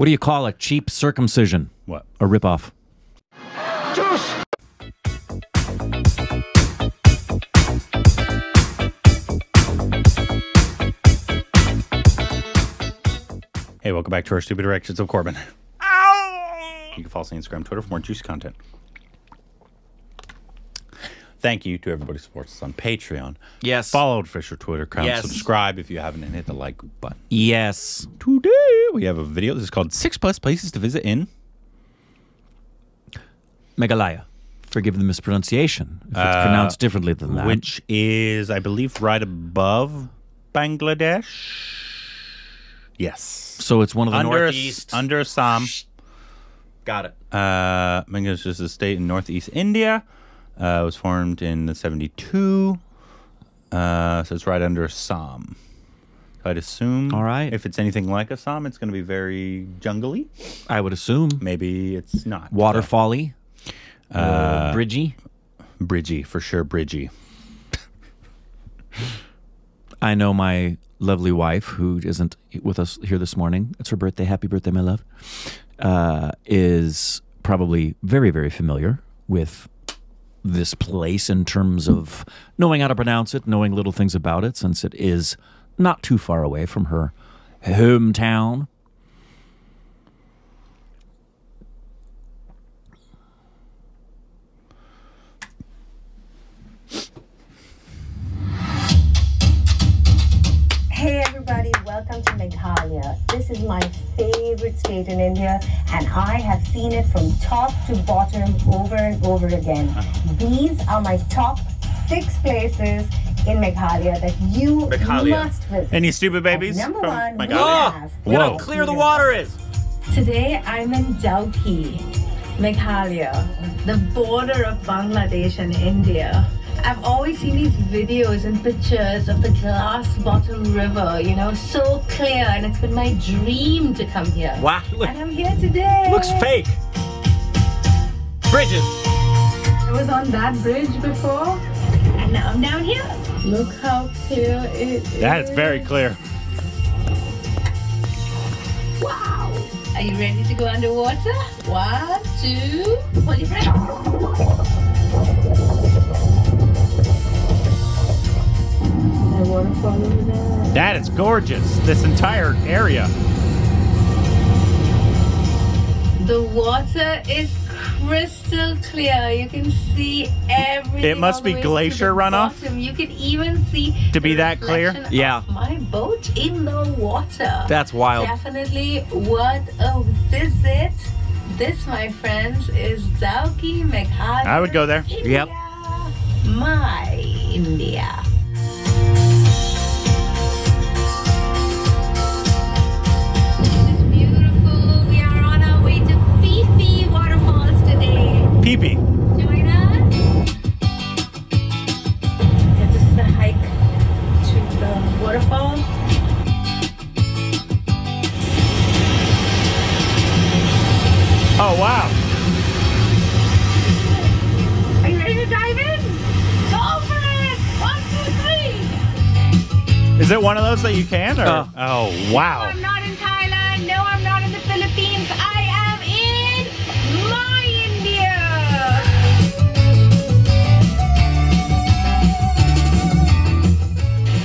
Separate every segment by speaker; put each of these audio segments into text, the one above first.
Speaker 1: What do you call a cheap circumcision?
Speaker 2: What?
Speaker 1: A ripoff. Juice.
Speaker 2: Hey, welcome back to our stupid reactions of Korbin. Ow! You can follow us on Instagram, Twitter for more juicy content. Thank you to everybody who supports us on Patreon.
Speaker 1: Yes.
Speaker 2: Follow Fisher Twitter account.
Speaker 1: Yes.
Speaker 2: Subscribe if you haven't, and hit the like button.
Speaker 1: Yes.
Speaker 2: Today we have a video. This is called Six Plus Places to Visit in.
Speaker 1: Meghalaya. Forgive the mispronunciation if it's pronounced differently than that.
Speaker 2: which is, I believe, right above Bangladesh. Yes.
Speaker 1: so it's one of the
Speaker 2: under
Speaker 1: northeast.
Speaker 2: under Assam.
Speaker 1: Got it.
Speaker 2: Uh, Bangladesh is a state in northeast India. Uh, it was formed in the 72. Uh, so it's right under Assam. I'd assume.
Speaker 1: All right.
Speaker 2: If it's anything like Assam, it's going to be very jungly.
Speaker 1: I would assume.
Speaker 2: Maybe it's not.
Speaker 1: Waterfally. Uh, bridgy.
Speaker 2: Bridgie, for sure, Bridgie.
Speaker 1: I know my lovely wife, who isn't with us here this morning. It's her birthday. Happy birthday, my love. Uh, is probably very, very familiar with this place in terms of knowing how to pronounce it, knowing little things about it, since it is not too far away from her hometown.
Speaker 3: This is my favorite state in India and I have seen it from top to bottom over and over again. Uh-huh. These are my top six places in Meghalaya that you
Speaker 2: Meghalaya.
Speaker 3: must visit.
Speaker 2: Any stupid babies
Speaker 3: Number
Speaker 2: from
Speaker 3: one, ah, we
Speaker 2: Meghalaya?
Speaker 3: have
Speaker 1: Look how
Speaker 2: Whoa.
Speaker 1: clear the water is.
Speaker 4: Today I'm in Dawki, Meghalaya, the border of Bangladesh and India. I've always seen these videos and pictures of the glass bottom river, you know, so clear, and it's been my dream to come here.
Speaker 1: Wow, look,
Speaker 4: And I'm here today.
Speaker 1: looks fake. Bridges.
Speaker 4: I was on that bridge before, and now I'm down here. Look how clear it is.
Speaker 2: That is very clear.
Speaker 4: Wow. Are you ready to go underwater? One, two, hold your breath.
Speaker 2: That is gorgeous. This entire area.
Speaker 4: The water is crystal clear. You can see everything.
Speaker 2: It must be
Speaker 4: the way to
Speaker 2: glacier runoff?
Speaker 4: bottom. You can even see
Speaker 2: To be that clear?
Speaker 1: Yeah.
Speaker 4: My boat in the water.
Speaker 1: That's wild.
Speaker 4: Definitely worth a visit. This, my friends, is Dawki Meghalaya.
Speaker 2: I would go there.
Speaker 1: Yep.
Speaker 4: My India.
Speaker 2: That you can? Or?
Speaker 1: Uh.
Speaker 2: oh, wow.
Speaker 4: I'm not in Thailand. No, I'm not in the Philippines. I am in my India.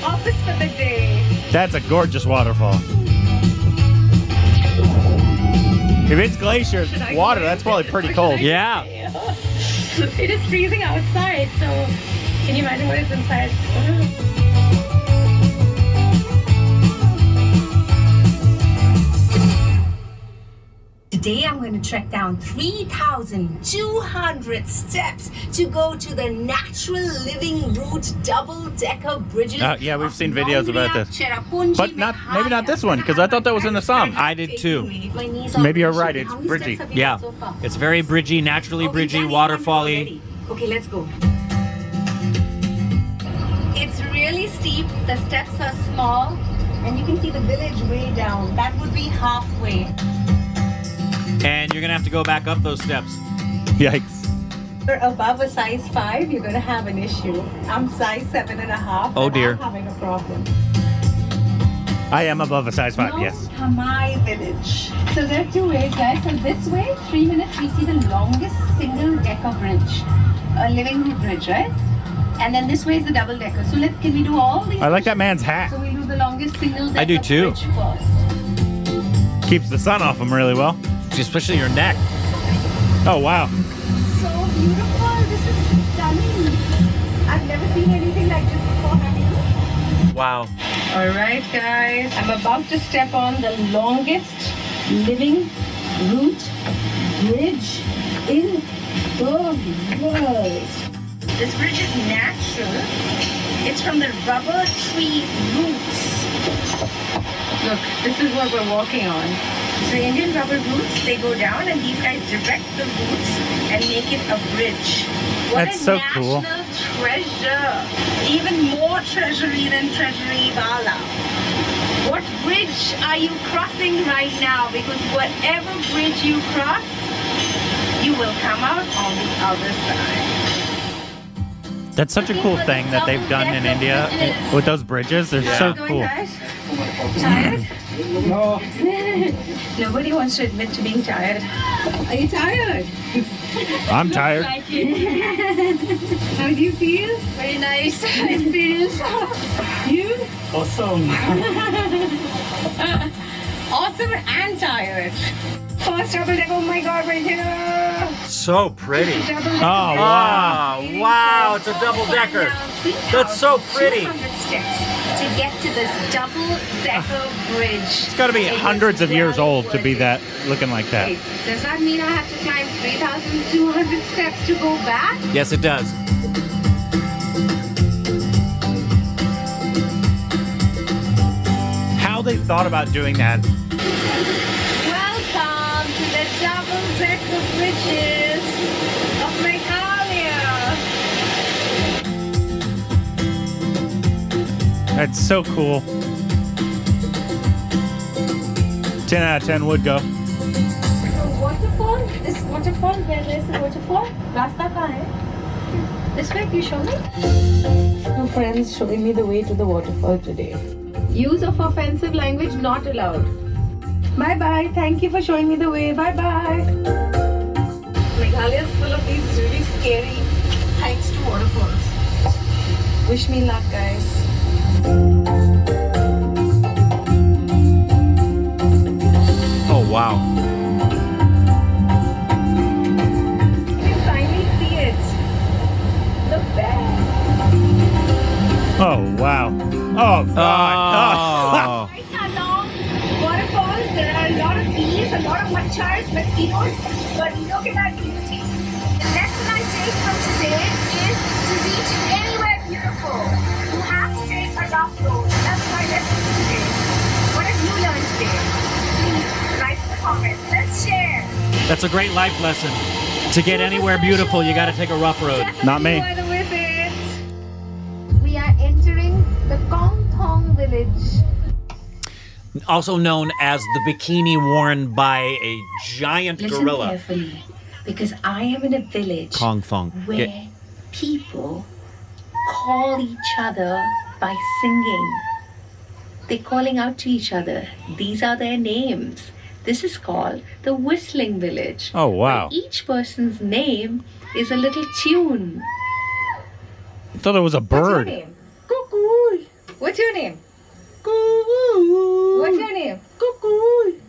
Speaker 4: Office for the day.
Speaker 2: That's a gorgeous waterfall. If it's glacier water, that's probably pretty cold.
Speaker 1: Yeah.
Speaker 4: It is freezing outside, so can you imagine what is inside?
Speaker 3: Today I'm going to track down 3,200 steps to go to the natural living route double decker bridges.
Speaker 2: Uh, yeah, we've seen videos about this. But not- maybe not this one because I thought that was in the Assam.
Speaker 1: I did too.
Speaker 2: Maybe you're right, it's bridgy.
Speaker 3: steps have you
Speaker 1: Yeah. It's very bridgy, naturally bridgy, waterfally.
Speaker 3: Okay, let's go. It's really steep. The steps are small, and you can see the village way down. That would be halfway.
Speaker 1: And you're going to have to go back up those steps.
Speaker 2: Yikes.
Speaker 4: you're above a size five, you're gonna have an issue. I'm size seven and a half.
Speaker 1: Oh,
Speaker 4: and
Speaker 1: dear.
Speaker 4: I'm having a problem.
Speaker 2: I am above a size five.
Speaker 4: Long
Speaker 2: Yes.
Speaker 4: Hamai village. So there are two ways, guys. So this way, three minutes, we see the longest single decker bridge, a living root bridge, right? And then this way is the double decker. So let can we do all these?
Speaker 2: I like that man's hat.
Speaker 4: So we'll do the longest single decker
Speaker 1: I do too.
Speaker 4: bridge first.
Speaker 2: Keeps the sun off him really well.
Speaker 1: Especially your neck.
Speaker 2: Oh wow.
Speaker 4: So beautiful. This is stunning. I've never seen anything like this before. Have you?
Speaker 1: Wow.
Speaker 4: All right, guys. I'm about to step on the longest living root bridge in the world. This bridge is natural. It's from the rubber tree roots. Look, this is what we're walking on. So Indian rubber roots, they go down and these guys direct the roots and make it a bridge. What
Speaker 2: That's
Speaker 4: a
Speaker 2: so cool.
Speaker 4: national treasure. Even more treasury than Treasury Bala. What bridge are you crossing right now? Because whatever bridge you cross, you will come out on the other side.
Speaker 2: That's such a cool thing that they've done in India with those bridges. They're so
Speaker 4: Going,
Speaker 2: cool.
Speaker 4: Tired? No. Nobody wants to admit to being tired. Are you tired?
Speaker 2: I'm tired.
Speaker 4: How do you feel? Very nice experience. you? Awesome. awesome and tired. First double deck, oh my god, right here.
Speaker 1: So pretty.
Speaker 2: Oh wow.
Speaker 1: Wow. It's a double decker. That's so pretty.
Speaker 4: 200 steps to get to this double decker ah. bridge.
Speaker 2: It's got to be hundreds of years old to be that looking like that.
Speaker 4: Wait, does that mean I have to climb 3,200 steps to go back?
Speaker 1: Yes, it does.
Speaker 2: How they thought about doing that. That's so cool. 10 out of 10 would go.
Speaker 4: Waterfall? This waterfall? Where is the waterfall? Rasta kahan hai? This way, you show me?
Speaker 5: Two friends showing me the way to the waterfall today. Use of offensive language not allowed. Bye bye. Thank you for showing me the way. Bye bye. Meghalaya is full of these really scary hikes to waterfalls. Wish me luck, guys.
Speaker 1: Oh, wow.
Speaker 5: You can finally see it. Look there.
Speaker 2: Oh, wow. Oh, God.
Speaker 1: Oh.
Speaker 4: These long waterfalls. There are a lot of bees, a lot of machars, mosquitoes, but look at that take a rough road. That's my lesson today. What have you learned today? Please write in the comments. Let's share.
Speaker 1: That's a great life lesson. To get anywhere beautiful, you got to take a rough road.
Speaker 2: Not me.
Speaker 4: By the.
Speaker 5: We are entering the Kong Thong village.
Speaker 1: Also known as the bikini worn by a giant
Speaker 4: Listen
Speaker 1: gorilla.
Speaker 4: carefully, because I am in a village
Speaker 1: Kong Fong.
Speaker 4: where
Speaker 1: Get-
Speaker 4: people call each other by singing. They're calling out to each other. These are their names. This is called the Whistling Village.
Speaker 2: Oh, wow.
Speaker 4: Each person's name is a little tune.
Speaker 2: I thought it was a bird.
Speaker 4: What's your
Speaker 2: bird.
Speaker 4: name? Cuckoo. What's your name? Cuckoo. What's your name? Cuckoo.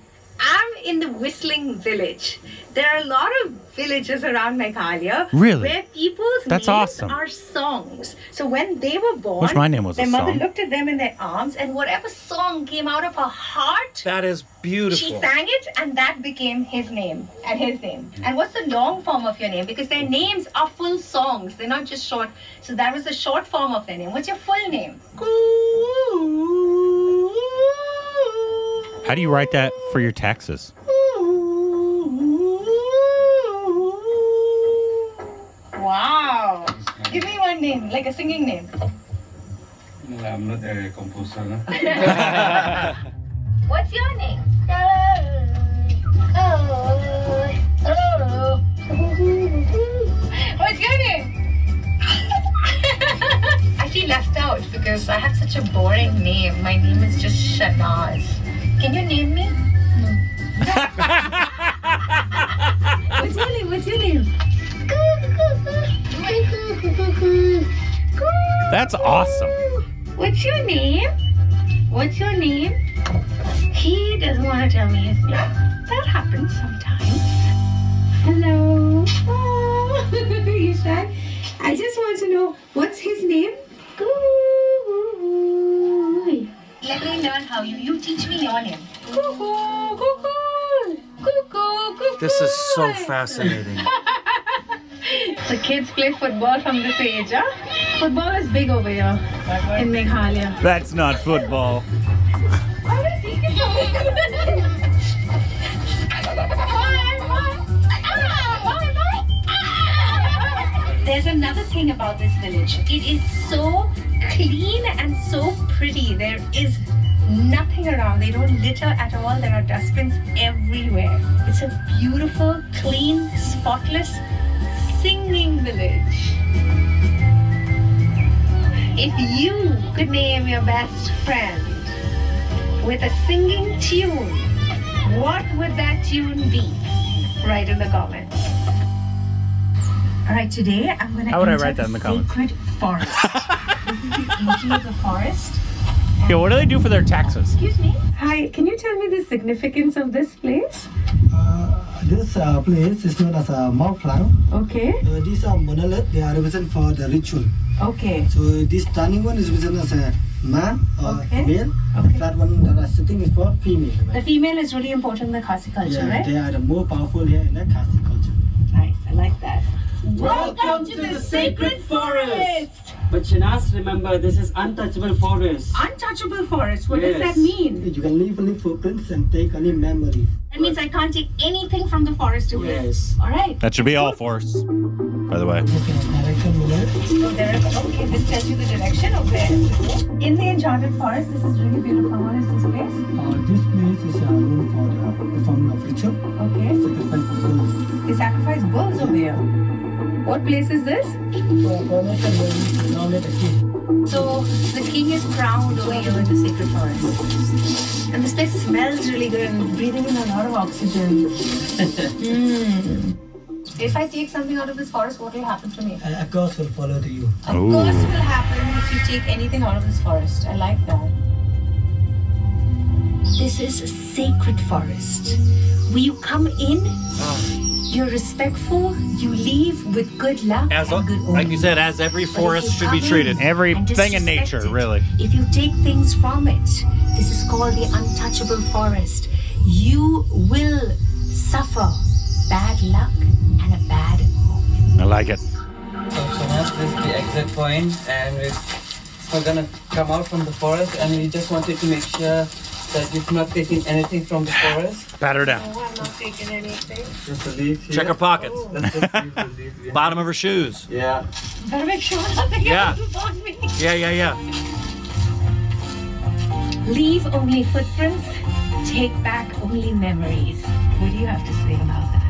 Speaker 4: I'm in the Whistling Village. There are a lot of villages around Meghalaya
Speaker 2: Really?
Speaker 4: where people's
Speaker 2: That's
Speaker 4: names
Speaker 2: awesome.
Speaker 4: are songs. So when they were born,
Speaker 2: Wish my name was a
Speaker 4: their mother
Speaker 2: song.
Speaker 4: looked at them in their arms, and whatever song came out of her heart,
Speaker 1: That is beautiful.
Speaker 4: she sang it, and that became his name and his name. And what's the long form of your name? Because their names are full songs; they're not just short. So that was the short form of their name. What's your full name?
Speaker 2: How do you write that for your taxes?
Speaker 4: Wow! Give me one name, like a singing name.
Speaker 6: No, I'm not a composer. No?
Speaker 4: What's your name? What's your name? I feel left out because I have such a boring name. My name is just Shanaz. Can you name me? No. What's your name? What's your name?
Speaker 2: That's awesome.
Speaker 4: What's your name? What's your name? He doesn't want to tell me his name. That happens sometimes. Hello. Oh, you shy? I just want to know what's his name? Goo. Let me learn how you. You teach me your name. Cuckoo, cuckoo, cuckoo, cuckoo.
Speaker 1: This is so fascinating.
Speaker 4: The kids play football from this age, huh? Football is big over here in Meghalaya.
Speaker 2: That's not football.
Speaker 4: There's another thing about this village. It is so clean and so pretty. There is nothing around. They don't litter at all. There are dustbins everywhere. It's a beautiful, clean, spotless, singing village. If you could name your best friend with a singing tune, what would that tune be? Write in the comments. All right, today I'm going to
Speaker 2: How would I
Speaker 4: enter
Speaker 2: write that in the comments?
Speaker 4: sacred forest. this is the the forest.
Speaker 2: Yeah, what do they do for their taxes?
Speaker 4: Excuse me. Hi, can you tell me the significance of this place?
Speaker 7: Uh, this uh, place is known as a Mount Cloud.
Speaker 4: Okay,
Speaker 7: Uh, these are monolith. They are represented for the ritual.
Speaker 4: okay,
Speaker 7: So this standing one is represented as a man or
Speaker 4: Okay.
Speaker 7: male.
Speaker 4: Okay.
Speaker 7: That one that are sitting is for female.
Speaker 4: the female is really important in the Khasi culture,
Speaker 7: yeah,
Speaker 4: right?
Speaker 7: they are the more powerful here in the Khasi culture.
Speaker 4: Nice, I like that.
Speaker 7: Welcome
Speaker 4: to the sacred forest.
Speaker 8: But Shanaz, remember, this is untouchable forest.
Speaker 4: Untouchable forest. What does that mean?
Speaker 7: You can leave only footprints and take only memories.
Speaker 4: That means I can't take anything from the forest away.
Speaker 8: Yes.
Speaker 4: All right.
Speaker 2: That should be all forests, by the way.
Speaker 7: This is a direction.
Speaker 4: So there is, okay, this tells you the direction of where. In the enchanted forest, this is really beautiful. What is this place?
Speaker 7: Uh, this place is a room for the performing of ritual.
Speaker 4: Okay.
Speaker 7: Sacrifice of bulls.
Speaker 4: They sacrifice bulls over here. What place is this?
Speaker 7: So coronation will nominate a king.
Speaker 4: So the king is crowned over here in the sacred forest. And this place smells really good and breathing in a lot of oxygen. Mm. If I take something out of this forest, what will happen to me?
Speaker 7: A, a curse will follow to you.
Speaker 4: A curse will happen if you take anything out of this forest. I like that. This is a sacred forest. Will you come in, you're respectful, you leave with good luck
Speaker 1: As
Speaker 4: and good
Speaker 1: like you said, as every forest should be treated.
Speaker 4: in
Speaker 2: Everything in nature,
Speaker 4: it,
Speaker 2: really.
Speaker 4: If you take things from it, this is called the untouchable forest. You will suffer bad luck and a bad omen.
Speaker 2: I like it.
Speaker 8: So Shanaz, this is the exit point, and we're, we're gonna come out from the forest, and we just wanted to make sure that you've not taken anything from the forest.
Speaker 2: Pat her down.
Speaker 4: Oh, I'm not taking anything.
Speaker 8: Just a leaf here.
Speaker 1: Check her pockets. Oh.
Speaker 8: Let's just leave the leaf behind.
Speaker 1: Bottom of her shoes.
Speaker 8: Yeah.
Speaker 4: Better make sure nothing
Speaker 1: Yeah.
Speaker 4: else is on me.
Speaker 1: Yeah, yeah, yeah.
Speaker 4: Leave only footprints, take back only memories. What do you have to say about that?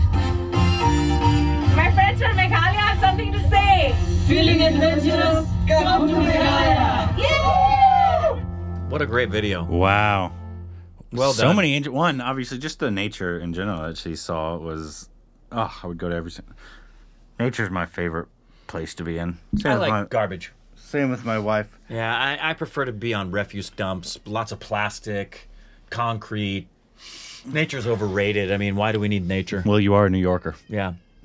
Speaker 4: My friends from Meghalaya have something to say.
Speaker 8: Feeling adventurous? Come to Meghalaya!
Speaker 4: Yeah!
Speaker 1: What a great video.
Speaker 2: Wow.
Speaker 1: Well
Speaker 2: so
Speaker 1: done.
Speaker 2: many angel. One, obviously, just the nature in general that she saw was. Oh, I would go to every. sin- Nature's my favorite place to be in. Same,
Speaker 1: I
Speaker 2: with,
Speaker 1: like
Speaker 2: my,
Speaker 1: garbage.
Speaker 2: same with my wife.
Speaker 1: Yeah, I, I prefer to be on refuse dumps, lots of plastic, concrete. Nature's overrated. I mean, why do we need nature?
Speaker 2: Well, you are a New Yorker.
Speaker 1: Yeah.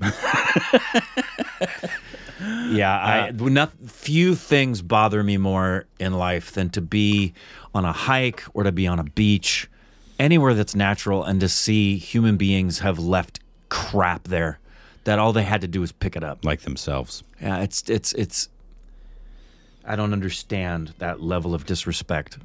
Speaker 1: yeah, uh, I not few things bother me more in life than to be on a hike or to be on a beach, anywhere that's natural and to see human beings have left crap there that all they had to do was pick it up.
Speaker 2: Like themselves.
Speaker 1: Yeah, it's it's it's I don't understand that level of disrespect.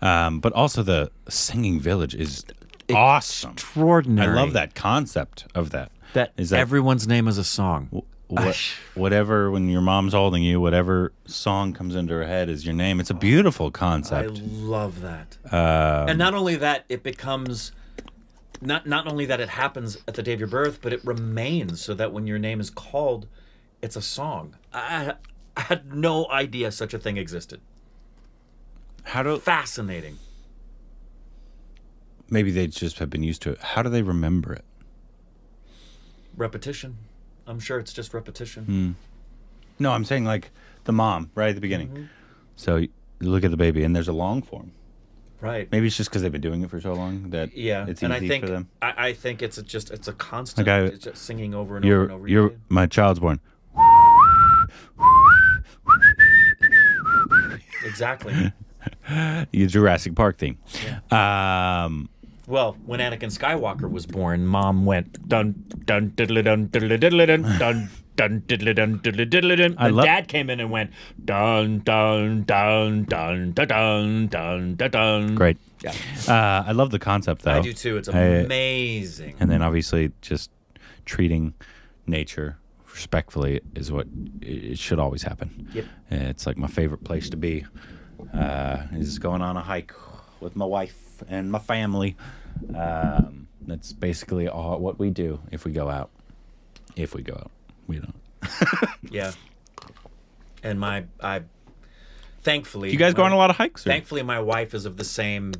Speaker 2: Um, but also, the singing village is awesome.
Speaker 1: Extraordinary.
Speaker 2: I love that concept of that.
Speaker 1: That
Speaker 2: is that
Speaker 1: everyone's name is a song.
Speaker 2: What, whatever when your mom's holding you, whatever song comes into her head is your name. It's a beautiful concept.
Speaker 1: I love that.
Speaker 2: Um,
Speaker 1: and not only that, it becomes not not only that it happens at the day of your birth, but it remains so that when your name is called, it's a song. I, I had no idea such a thing existed.
Speaker 2: how do
Speaker 1: Fascinating.
Speaker 2: maybe they just have been used to it. How do they remember it?
Speaker 1: Repetition. I'm sure it's just repetition.
Speaker 2: Hmm. No, I'm saying like the mom right at the beginning. So you look at the baby, and there's a long form.
Speaker 1: Right.
Speaker 2: Maybe it's just because they've been doing it for so long that
Speaker 1: Yeah,
Speaker 2: it's
Speaker 1: and
Speaker 2: easy
Speaker 1: I think
Speaker 2: for them.
Speaker 1: I, I think it's a just it's a constant.
Speaker 2: Like I-
Speaker 1: it's just singing over and over
Speaker 2: You're
Speaker 1: and over.
Speaker 2: you're
Speaker 1: again.
Speaker 2: my child's born.
Speaker 1: exactly.
Speaker 2: Your Jurassic Park theme. Um,
Speaker 1: Well, when Anakin Skywalker was born, Mom went dun dun diddly dun diddly diddly dun dun dun diddly dun diddly diddly dun.
Speaker 2: I
Speaker 1: And
Speaker 2: love-
Speaker 1: Dad came in and went dun dun dun dun dun dun dun dun dun.
Speaker 2: great.
Speaker 1: Yeah,
Speaker 2: Uh, I love the concept though.
Speaker 1: I do too. It's
Speaker 2: I-
Speaker 1: amazing.
Speaker 2: and then obviously just treating nature respectfully is what it it should always happen.
Speaker 1: Yep.
Speaker 2: It's like my favorite place to be. Uh, is going on a hike with my wife and my family. Um, that's basically all what we do if we go out. If we go out, we don't.
Speaker 1: Yeah. And my I thankfully
Speaker 2: You guys go on a lot of hikes? Or?
Speaker 1: Thankfully, my wife is of the same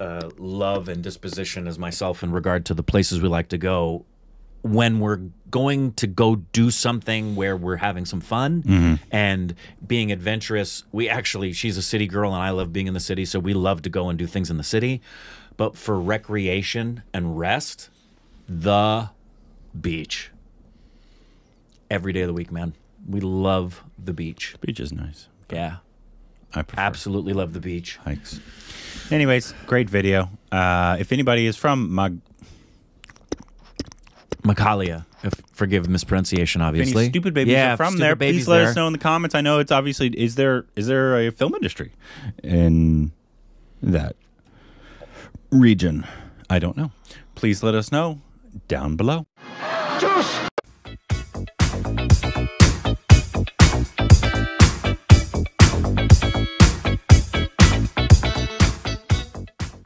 Speaker 1: uh, love and disposition as myself in regard to the places we like to go. When we're going to go do something where we're having some fun
Speaker 2: Mm-hmm.
Speaker 1: and being adventurous, we actually, she's a city girl and I love being in the city, so we love to go and do things in the city. But for recreation and rest, the beach. Every day of the week, man. We love the beach.
Speaker 2: Beach is nice.
Speaker 1: Yeah.
Speaker 2: I prefer
Speaker 1: Absolutely love the beach.
Speaker 2: hikes. Anyways, great video. Uh, if anybody is from Mag,
Speaker 1: Macalia. If, forgive mispronunciation, obviously.
Speaker 2: any stupid babies
Speaker 1: yeah,
Speaker 2: are from there, please let
Speaker 1: there.
Speaker 2: us know in the comments. I know it's obviously is there is there a film industry in that region? I don't know. Please let us know down below.